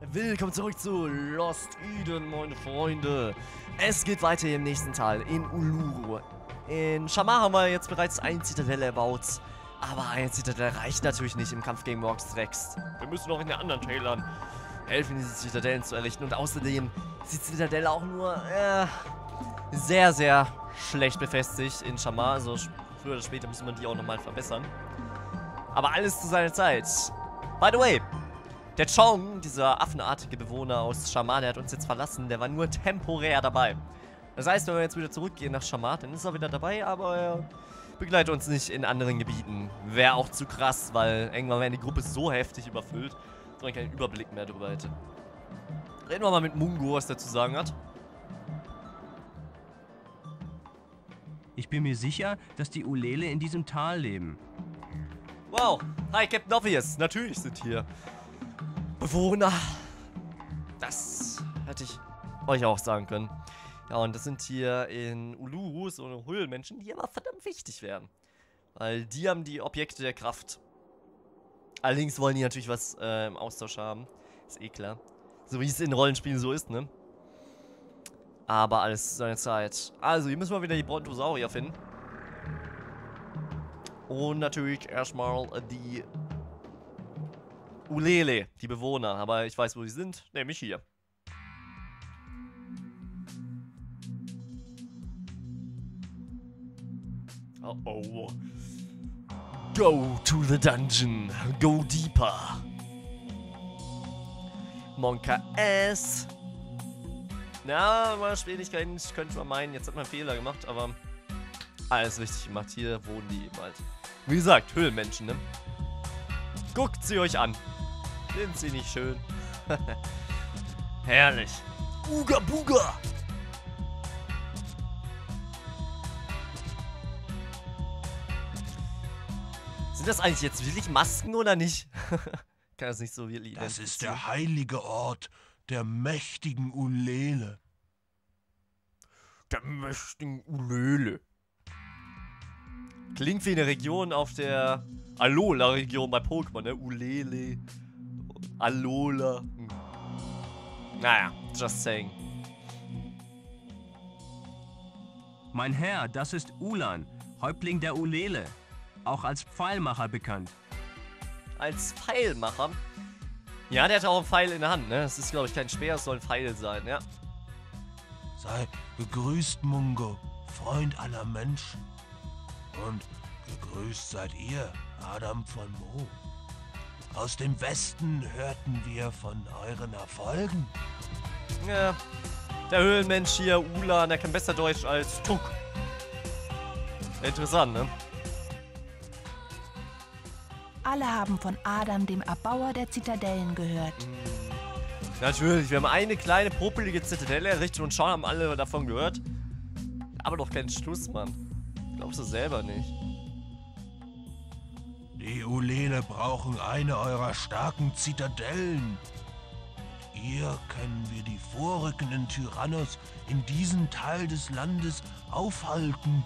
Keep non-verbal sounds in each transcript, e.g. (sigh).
Willkommen zurück zu Lost Eden, meine Freunde. Es geht weiter im nächsten Teil in Uluru. In Shamar haben wir jetzt bereits eine Zitadelle erbaut. Aber eine Zitadelle reicht natürlich nicht im Kampf gegen Morgs Rex. Wir müssen auch in den anderen Tälern helfen, diese Zitadellen zu errichten. Und außerdem ist die Zitadelle auch nur äh, sehr, sehr schlecht befestigt in Shamar. Also früher oder später müssen wir die auch nochmal verbessern. Aber alles zu seiner Zeit. By the way, der Chong, dieser affenartige Bewohner aus Shamar, der hat uns jetzt verlassen. Der war nur temporär dabei. Das heißt, wenn wir jetzt wieder zurückgehen nach Shamar, dann ist er wieder dabei, aber er begleitet uns nicht in anderen Gebieten. Wäre auch zu krass, weil irgendwann wäre die Gruppe so heftig überfüllt, dass man keinen Überblick mehr darüber hätte. Reden wir mal mit Mungo, was der zu sagen hat. Ich bin mir sicher, dass die Ulele in diesem Tal leben. Wow. Hi, Captain Obvious. Natürlich sind hier Bewohner. Das hätte ich euch auch sagen können. Ja, und das sind hier in Ulu so Höhlenmenschen, die aber verdammt wichtig werden. Weil die haben die Objekte der Kraft. Allerdings wollen die natürlich was äh, im Austausch haben. Ist eh klar. So wie es in Rollenspielen so ist, ne? Aber alles zu seiner Zeit. Also, hier müssen wir wieder die Brontosaurier finden. Und natürlich erstmal die Ulele, die Bewohner. Aber ich weiß, wo sie sind. Nämlich hier. Oh oh. Go to the dungeon. Go deeper. Monka S. Na, mal Schwierigkeiten. Ich könnte mal meinen, jetzt hat man Fehler gemacht, aber alles richtig gemacht. Hier wohnen die eben. Wie gesagt, Höhlenmenschen, ne? Guckt sie euch an. Sind sie nicht schön? (laughs) Herrlich. Uga Buga. Sind das eigentlich jetzt wirklich Masken oder nicht? (laughs) Kann das nicht so wirklich Das ist der heilige Ort der mächtigen Ulele. Der mächtigen Ulele. Klingt wie eine Region auf der Alola-Region bei Pokémon, ne? Ulele. Alola. Naja, just saying. Mein Herr, das ist Ulan, Häuptling der Ulele. Auch als Pfeilmacher bekannt. Als Pfeilmacher? Ja, der hat auch einen Pfeil in der Hand, ne? Das ist, glaube ich, kein Speer, es soll ein Pfeil sein, ja. Sei gegrüßt, Mungo, Freund aller Menschen. Und gegrüßt seid ihr, Adam von Mo. Aus dem Westen hörten wir von euren Erfolgen. Ja. Der Höhlenmensch hier, Ulan, der kann besser Deutsch als Tuck. Interessant, ne? Alle haben von Adam, dem Erbauer der Zitadellen, gehört. Natürlich, wir haben eine kleine popelige Zitadelle errichtet und schon haben alle davon gehört. Aber doch kein Schluss, Mann. Glaubst du selber nicht? Die Ulele brauchen eine eurer starken Zitadellen. Mit ihr können wir die vorrückenden Tyrannos in diesem Teil des Landes aufhalten.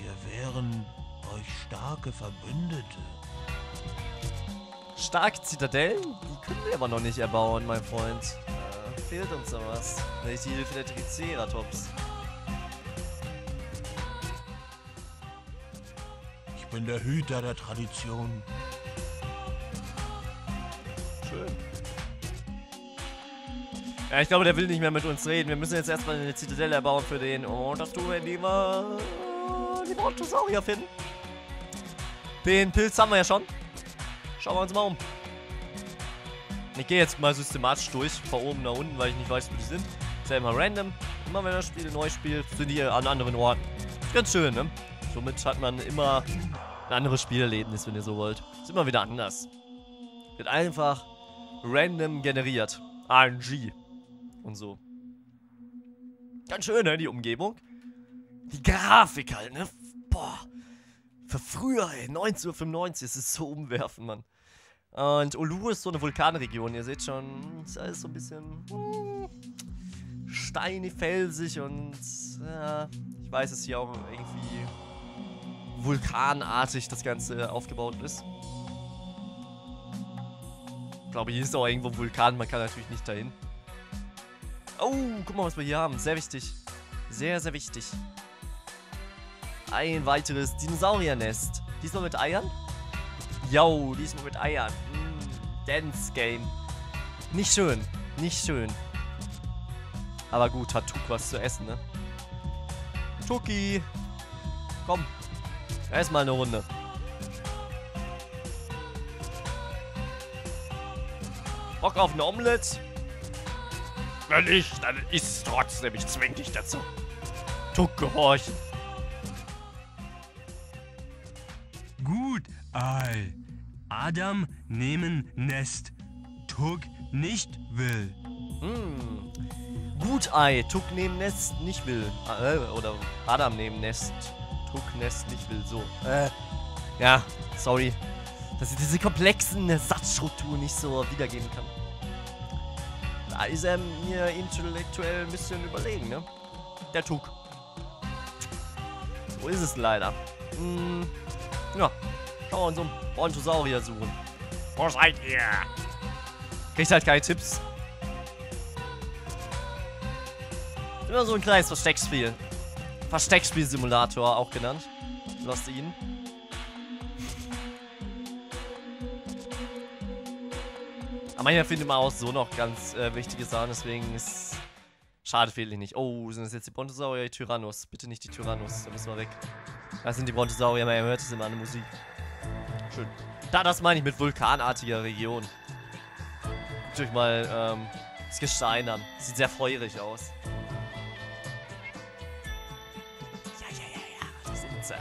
Wir wären euch starke Verbündete. Starke Zitadellen? Die können wir aber noch nicht erbauen, mein Freund. Da fehlt uns da was. Nicht die Hilfe der Triceratops. Bin der Hüter der Tradition. Schön. Ja, ich glaube, der will nicht mehr mit uns reden. Wir müssen jetzt erstmal eine Zitadelle erbauen für den. Und das tun wir, wir die Brontosaurier finden. Den Pilz haben wir ja schon. Schauen wir uns mal um. Ich gehe jetzt mal systematisch durch, von oben nach unten, weil ich nicht weiß, wo die sind. Ist ja immer random. Immer wenn das Spiel neu spielt, sind die an anderen Orten. Ist ganz schön, ne? Somit hat man immer ein anderes Spielerlebnis, wenn ihr so wollt. Ist immer wieder anders. Wird einfach random generiert. RNG. Und so. Ganz schön, ne, die Umgebung. Die Grafik halt, ne? Boah. Für früher, ey, 1995, es ist so umwerfend, Mann. Und Ulu ist so eine Vulkanregion, ihr seht schon, ist alles so ein bisschen hm, steinig, felsig und ja, ich weiß, dass hier auch irgendwie vulkanartig das Ganze aufgebaut ist. glaube, hier ist auch irgendwo ein Vulkan. Man kann natürlich nicht dahin. Oh, guck mal, was wir hier haben. Sehr wichtig. Sehr, sehr wichtig. Ein weiteres Dinosauriernest. Diesmal mit Eiern? Yo, diesmal mit Eiern. Mm, Dance Game. Nicht schön. Nicht schön. Aber gut, hat Tuk was zu essen, ne? Tuki. Komm. Erstmal eine Runde. Bock auf eine Omelette? Wenn nicht, dann isst es trotzdem. Ich zwing dich dazu. Tuck, gehorch. Gut, Ei. Adam nehmen Nest. Tug nicht will. Hm. Gut Ei. Tuck neben Nest nicht will. Äh, oder Adam neben Nest. Tuck Nest nicht will. So. Äh. Ja, sorry. Dass ich diese komplexen Satzstrukturen nicht so wiedergeben kann. Da ist er mir intellektuell ein bisschen überlegen, ne? Der Tuck. So ist es leider. Hm. Ja. Schauen wir uns um Brontosaurier suchen. Wo seid ihr? Kriegt halt keine Tipps. Immer so ein kleines Versteckspiel. Versteckspiel-Simulator auch genannt. Lost Eden. Aber manchmal findet man auch so noch ganz äh, wichtige Sachen, deswegen ist. Schade, fehlt nicht. Oh, sind das jetzt die Brontosaurier, die Tyrannos? Bitte nicht die Tyrannos, da müssen wir weg. Das sind die Brontosaurier, man hört es immer an der Musik. Schön. Da, das meine ich mit vulkanartiger Region. Euch mal ähm, das Gestein an. Sieht sehr feurig aus. Sie.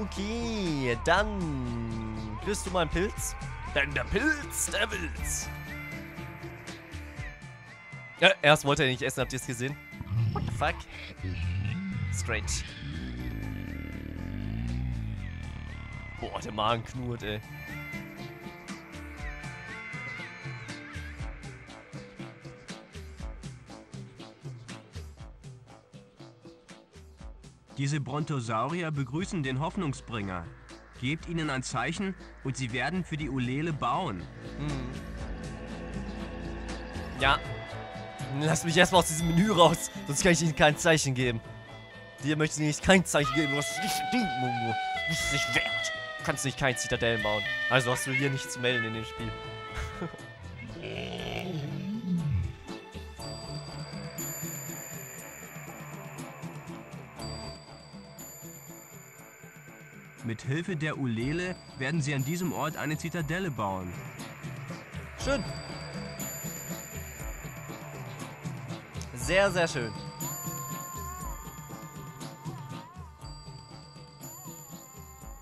Okay, dann bist du mein Pilz? Denn der Pilz, der will's. Ja, erst wollte er nicht essen, habt ihr es gesehen? What the fuck? Strange. Boah, der Magen knurrt, ey. Diese Brontosaurier begrüßen den Hoffnungsbringer. Gebt ihnen ein Zeichen und sie werden für die Ulele bauen. Ja. Lass mich erstmal aus diesem Menü raus, sonst kann ich Ihnen kein Zeichen geben. Dir möchte ich nicht kein Zeichen geben, du hast nicht verdient, Mungo. Du bist es nicht wert. Du kannst nicht kein Zitadellen bauen. Also hast du hier nichts zu melden in dem Spiel. (laughs) Mit Hilfe der Ulele werden sie an diesem Ort eine Zitadelle bauen. Schön. Sehr, sehr schön.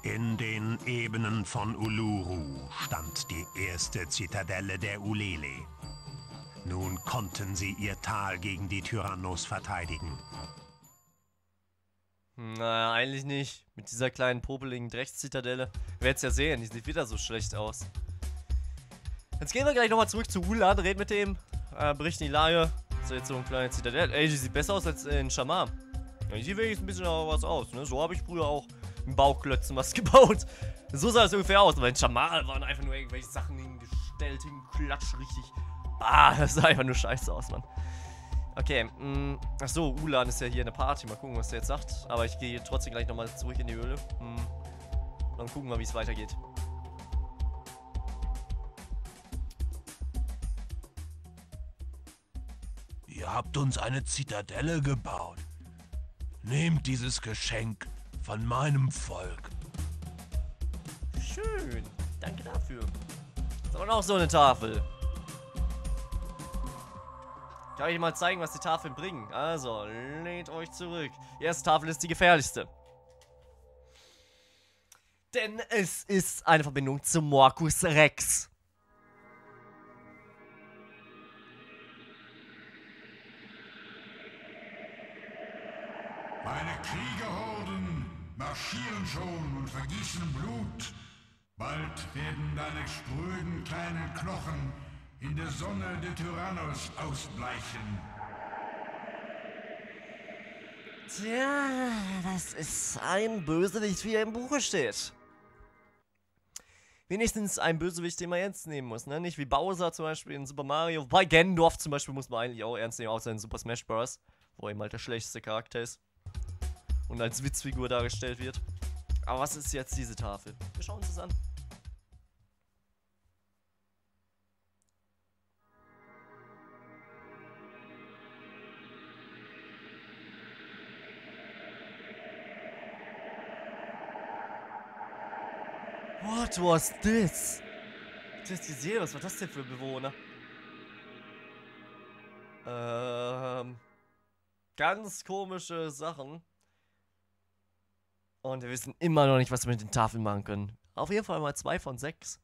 In den Ebenen von Uluru stand die erste Zitadelle der Ulele. Nun konnten sie ihr Tal gegen die Tyrannos verteidigen. Naja, eigentlich nicht. Mit dieser kleinen popeligen Dreckszitadelle. Es ja sehen, die sieht wieder so schlecht aus. Jetzt gehen wir gleich nochmal zurück zu Ulan, reden mit dem, äh, berichten die Lage. So, jetzt so ein kleiner Zitadelle. Ey, die sieht besser aus als in Shamar. Ja, die sieht wenigstens ein bisschen auch was aus, ne? So habe ich früher auch im Bauklötzen was (laughs) gebaut. So sah es ungefähr aus. Aber in Shamar waren einfach nur irgendwelche Sachen hingestellt, hingeklatscht, richtig. Ah, das sah einfach nur scheiße aus, Mann. Okay, mh, ach so, Ulan ist ja hier in der Party. Mal gucken, was der jetzt sagt. Aber ich gehe trotzdem gleich nochmal zurück in die Höhle. Mh. Dann gucken wir, wie es weitergeht. Ihr habt uns eine Zitadelle gebaut. Nehmt dieses Geschenk von meinem Volk. Schön. Danke dafür. Ist aber noch so eine Tafel. Kann ich mal zeigen, was die Tafeln bringen. Also, lehnt euch zurück. Die erste Tafel ist die gefährlichste. Denn es ist eine Verbindung zu Morcus Rex. Meine Kriegerhorden marschieren schon und vergießen Blut. Bald werden deine spröden kleinen Knochen in der Sonne der Tyrannos ausbleichen. Tja, das ist ein Bösewicht, wie er im Buche steht. Wenigstens ein Bösewicht, den man ernst nehmen muss, ne? Nicht wie Bowser zum Beispiel in Super Mario. Wobei Gendorf zum Beispiel muss man eigentlich auch ernst nehmen, außer in Super Smash Bros., wo ihm halt der schlechteste Charakter ist. Und als Witzfigur dargestellt wird. Aber was ist jetzt diese Tafel? Wir schauen uns das an. What was this? Das gesehen, was war das denn für ein Bewohner? Ähm. Ganz komische Sachen. Und wir wissen immer noch nicht, was wir mit den Tafeln machen können. Auf jeden Fall mal zwei von sechs.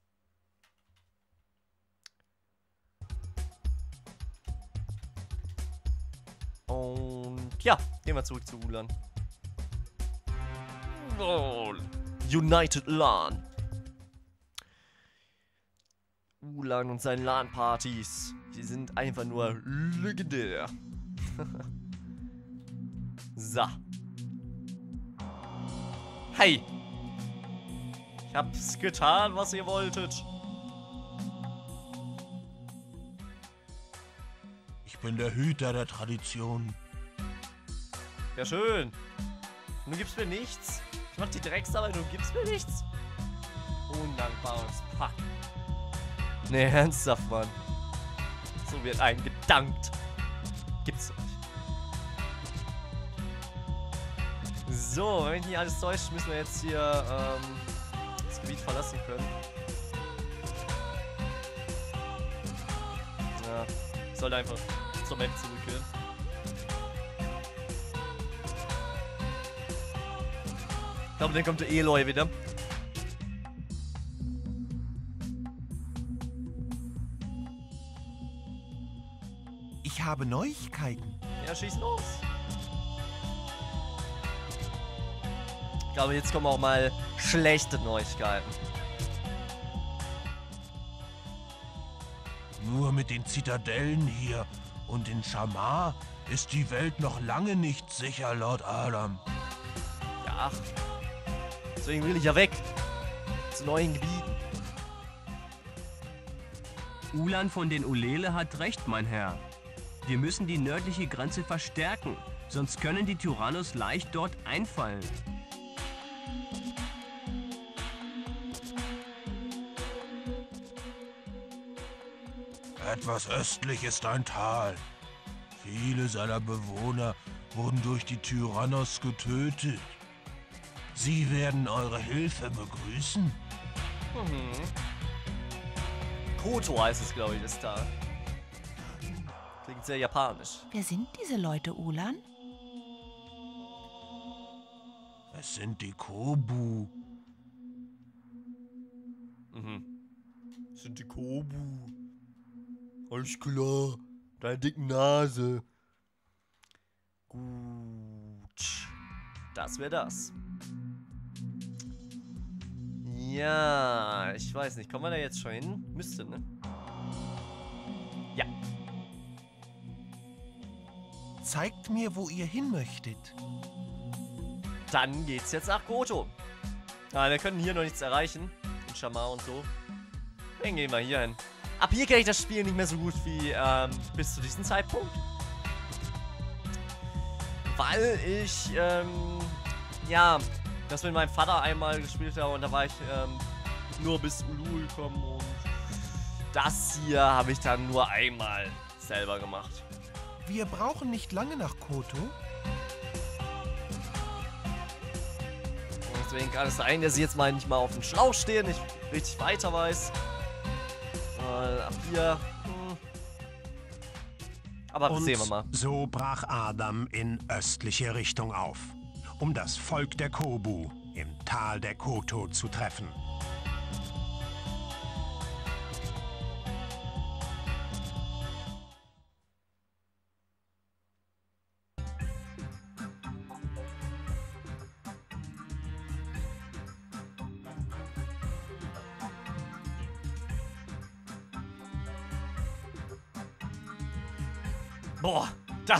Und ja, gehen wir zurück zu Ulan. Oh, United LAN. Ulan und seine LAN-Partys. Die sind einfach nur legendär. (laughs) so. Hey! Ich hab's getan, was ihr wolltet. Ich bin der Hüter der Tradition. Ja, schön. Und du gibst mir nichts. Ich mach die Drecksarbeit und du gibst mir nichts. Undankbares Pack. Nee, ernsthaft, Mann. So wird einem gedankt. Gibt's doch nicht. So, wenn nicht alles täuscht, müssen wir jetzt hier ähm, das Gebiet verlassen können. Ja, ich sollte einfach zur Map zurückkehren. Ich glaube, dann kommt der Eloy wieder. Habe Neuigkeiten. Ja, schieß los. Ich glaube, jetzt kommen auch mal schlechte Neuigkeiten. Nur mit den Zitadellen hier und in Shamar ist die Welt noch lange nicht sicher, Lord Adam. Ja, ach. Deswegen will ich ja weg. Zu neuen Gebieten. Ulan von den Ulele hat recht, mein Herr. Wir müssen die nördliche Grenze verstärken, sonst können die Tyrannos leicht dort einfallen. Etwas östlich ist ein Tal. Viele seiner Bewohner wurden durch die Tyrannos getötet. Sie werden eure Hilfe begrüßen. Koto heißt es, glaube ich, das da. Klingt sehr japanisch. Wer sind diese Leute, Ulan? Es sind die Kobu. Mhm. Das sind die Kobu. Alles klar. Deine dicken Nase. Gut. Das wäre das. Ja, ich weiß nicht. Kommen wir da jetzt schon hin? Müsste, ne? Zeigt mir, wo ihr hin möchtet. Dann geht's jetzt nach Goto. Ah, wir können hier noch nichts erreichen. In Shamar und so. Dann gehen wir hier hin. Ab hier kenne ich das Spiel nicht mehr so gut wie ähm, bis zu diesem Zeitpunkt. Weil ich, ähm, ja, das mit meinem Vater einmal gespielt habe und da war ich ähm, nur bis Ulu gekommen und das hier habe ich dann nur einmal selber gemacht. Wir brauchen nicht lange nach Koto. Und deswegen kann es sein, dass ich jetzt mal nicht mal auf dem Schlauch stehe, nicht richtig weiter weiß. Weil ab hier. Hm. Aber Und sehen wir mal. so brach Adam in östliche Richtung auf, um das Volk der Kobu im Tal der Koto zu treffen.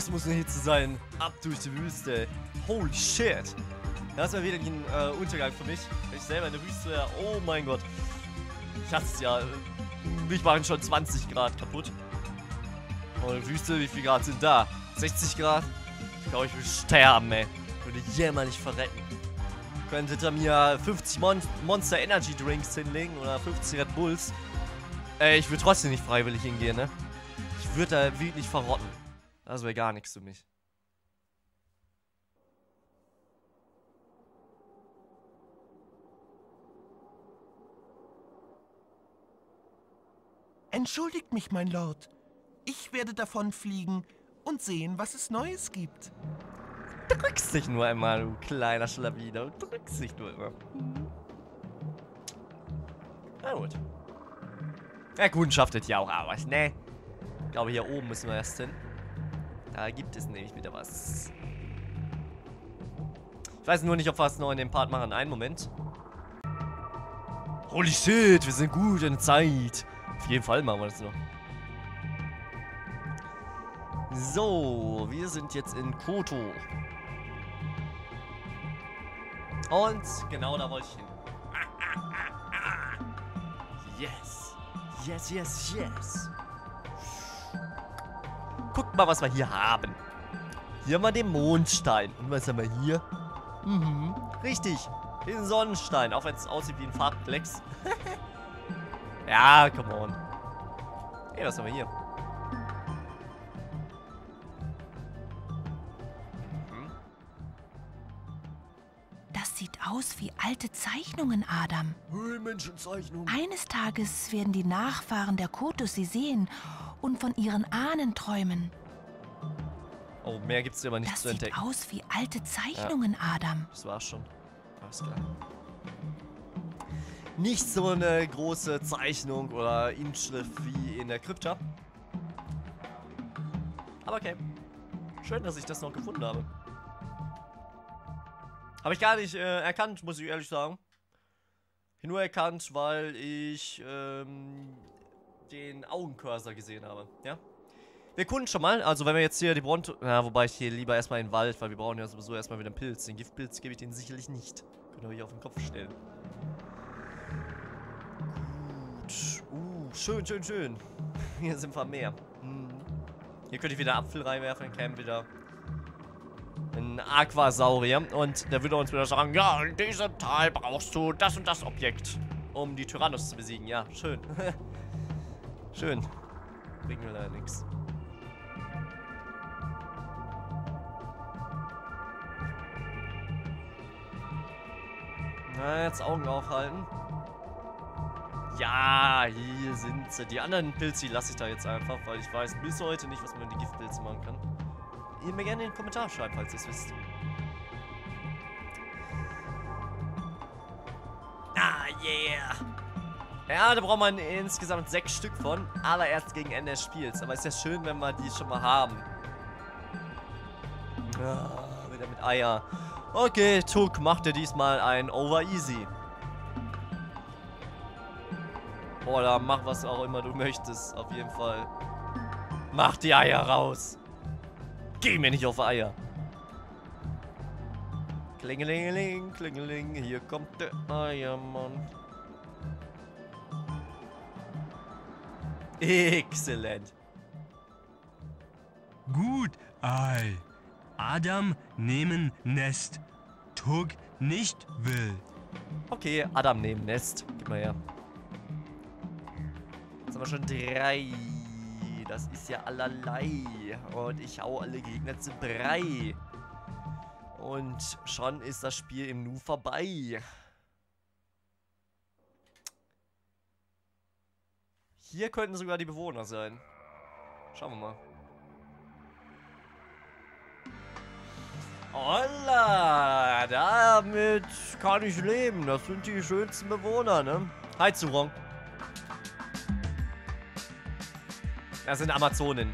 Das muss eine Hitze sein. Ab durch die Wüste. Holy shit. Das wäre wieder ein äh, Untergang für mich. Wenn ich selber in der Wüste wäre. Oh mein Gott. Ich hasse es ja. Mich machen schon 20 Grad kaputt. Und Wüste, wie viel Grad sind da? 60 Grad? Ich glaube, ich will sterben, ey. Würde jämmerlich verrecken. Könntet ihr mir 50 Mon Monster Energy Drinks hinlegen oder 50 Red Bulls. Äh, ich würde trotzdem nicht freiwillig hingehen, ne? Ich würde da wirklich verrotten. Das wäre gar nichts für mich. Entschuldigt mich, mein Lord. Ich werde davonfliegen und sehen, was es Neues gibt. drückst dich nur einmal, du kleiner Schlawiner. Du drückst dich nur immer. Na gut. Ja, gut, schafft es ja auch aber ne? Ich glaube, hier oben müssen wir erst hin. Da gibt es nämlich wieder was. Ich weiß nur nicht, ob wir es noch in dem Part machen. Einen Moment. Holy shit, wir sind gut in Zeit. Auf jeden Fall machen wir das noch. So, wir sind jetzt in Koto. Und genau da wollte ich hin. (laughs) Yes. Yes, yes, yes. Guckt mal, was wir hier haben. Hier haben wir den Mondstein. Und was haben wir hier? Mhm, richtig. Den Sonnenstein. Auch wenn es aussieht wie ein Farbklecks. (laughs) ja, come on. Hey, was haben wir hier? Das sieht aus wie alte Zeichnungen, Adam. Höhlenmenschenzeichnung. Eines Tages werden die Nachfahren der Kotus sie sehen und von ihren Ahnen träumen. Oh, mehr gibt's hier aber nicht Das zu sieht entdecken. aus wie alte Zeichnungen, Adam. Das war's schon. Alles klar. Nicht so eine große Zeichnung oder Inschrift wie in der Krypta. Aber okay. Schön, dass ich das noch gefunden habe. Habe ich gar nicht äh, erkannt, muss ich ehrlich sagen. Nur erkannt, weil ich ähm, den Augencursor gesehen habe. Ja. Wir gucken schon mal. Also, wenn wir jetzt hier die Bronto. Ja, wobei ich hier lieber erstmal in den Wald, weil wir brauchen ja sowieso erstmal wieder einen Pilz. Den Giftpilz gebe ich den sicherlich nicht. Könnt ihr euch auf den Kopf stellen. Gut. Uh, schön, schön, schön. (laughs) Hier sind wir am Meer. Hm. Hier könnte ich wieder Apfel reinwerfen, käme wieder ein Aquasaurier. Und der würde uns wieder sagen, ja, in diesem Tal brauchst du das und das Objekt, um die Tyrannus zu besiegen. Ja, schön. (laughs) schön. Bringen wir leider nichts. Na, jetzt Augen aufhalten. Ja, hier sind sie. Die anderen Pilze lasse ich da jetzt einfach, weil ich weiß bis heute nicht, was man mit den Giftpilzen machen kann. Ihr mir gerne in den Kommentar schreiben, falls ihr es wisst. Ah, yeah. Ja, da braucht man insgesamt sechs Stück von, aber erst gegen Ende des Spiels. Aber ist ja schön, wenn wir die schon mal haben. Ah, wieder mit Eier. Okay, Tuk dir diesmal ein Over Easy. Oder mach was auch immer du möchtest, auf jeden Fall. Mach die Eier raus. Geh mir nicht auf Eier. Klingelingeling, klingeling, hier kommt der Eiermann. Exzellent. Gut, Ei. Adam nehmen Nest. Tug nicht will. Okay, Adam neben Nest. Gib mal her. Jetzt haben wir schon drei. Das ist ja allerlei. Und ich hau alle Gegner zu Brei. Und schon ist das Spiel im Nu vorbei. Hier könnten sogar die Bewohner sein. Schauen wir mal. Holla, damit kann ich leben. Das sind die schönsten Bewohner, ne? Hi, Zurong. Das sind Amazonen.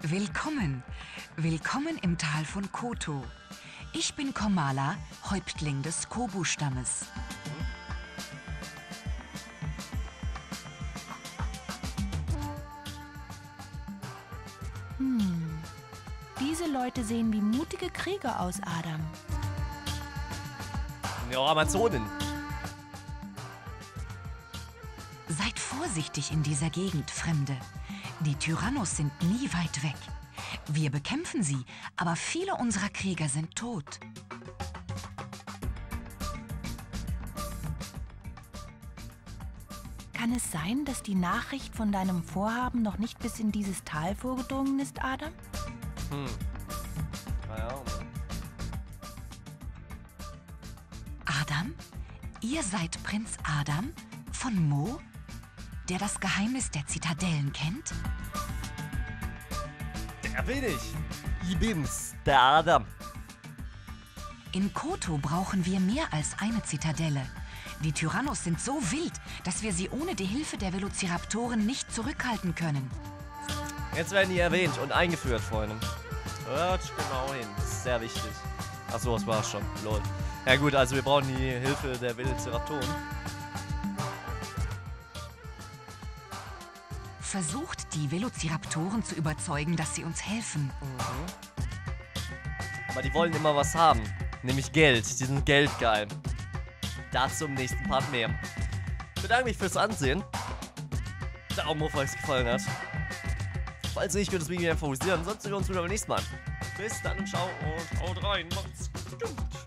Willkommen. Willkommen im Tal von Koto. Ich bin Komala, Häuptling des Kobu-Stammes. Diese Leute sehen wie mutige Krieger aus, Adam. Ja, Amazonen. Seid vorsichtig in dieser Gegend, Fremde. Die Tyrannos sind nie weit weg. Wir bekämpfen sie, aber viele unserer Krieger sind tot. Kann es sein, dass die Nachricht von deinem Vorhaben noch nicht bis in dieses Tal vorgedrungen ist, Adam? Hm. Naja, Adam? Ihr seid Prinz Adam von Mo, der das Geheimnis der Zitadellen kennt? der bin ich. Ich bin's, der Adam. In Koto brauchen wir mehr als eine Zitadelle. Die Tyrannos sind so wild, dass wir sie ohne die Hilfe der Velociraptoren nicht zurückhalten können. Jetzt werden die erwähnt und eingeführt, Freunde. Hört genau hin. Das ist sehr wichtig. Achso, das war's schon. Lol. Ja gut, also wir brauchen die Hilfe der Velociraptoren. Versucht, die Velociraptoren zu überzeugen, dass sie uns helfen. Aber die wollen immer was haben. Nämlich Geld. Die sind geldgeil. Dazu im nächsten Part mehr. Ich bedanke mich fürs Ansehen. Daumen hoch, falls es gefallen hat. Falls nicht, könnt ihr das Video einfach favorisieren. Sonst sehen wir uns wieder beim nächsten Mal. Bis dann ciao und haut rein. Macht's gut.